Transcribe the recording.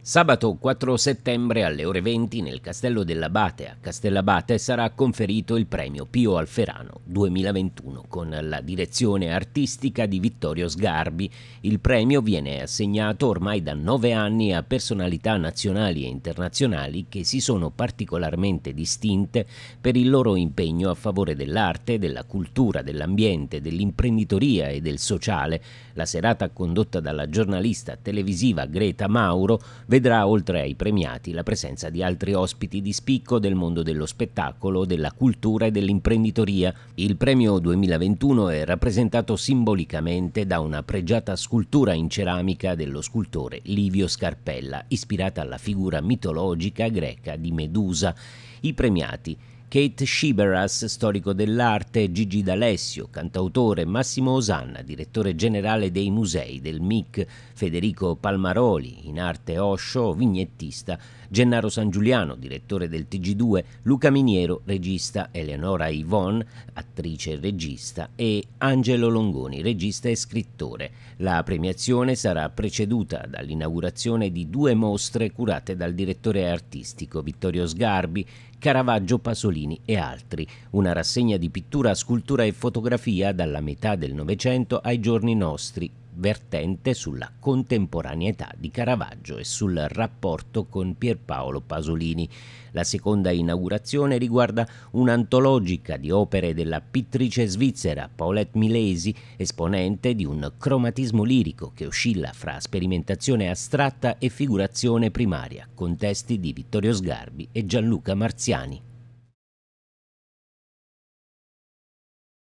Sabato 4 settembre alle ore 20 nel Castello dell'Abate a Castellabate sarà conferito il premio Pio Alferano 2021 con la direzione artistica di Vittorio Sgarbi. Il premio viene assegnato ormai da nove anni a personalità nazionali e internazionali che si sono particolarmente distinte per il loro impegno a favore dell'arte, della cultura, dell'ambiente, dell'imprenditoria e del sociale. La serata condotta dalla giornalista televisiva Greta Mauro vedrà oltre ai premiati la presenza di altri ospiti di spicco del mondo dello spettacolo, della cultura e dell'imprenditoria. Il premio 2021 è rappresentato simbolicamente da una pregiata scultura in ceramica dello scultore Livio Scarpella, ispirata alla figura mitologica greca di Medusa. I premiati Kate Shiberas, storico dell'arte, Gigi D'Alessio, cantautore, Massimo Osanna, direttore generale dei musei del MIC, Federico Palmaroli, in arte Osho, vignettista, Gennaro San Giuliano, direttore del TG2, Luca Miniero, regista, Eleonora Ivon, attrice e regista, e Angelo Longoni, regista e scrittore. La premiazione sarà preceduta dall'inaugurazione di due mostre curate dal direttore artistico Vittorio Sgarbi, Caravaggio Pasolini e altri, una rassegna di pittura, scultura e fotografia dalla metà del Novecento ai giorni nostri, vertente sulla contemporaneità di Caravaggio e sul rapporto con Pierpaolo Pasolini. La seconda inaugurazione riguarda un'antologica di opere della pittrice svizzera Paulette Milesi, esponente di un cromatismo lirico che oscilla fra sperimentazione astratta e figurazione primaria, con testi di Vittorio Sgarbi e Gianluca Marziani.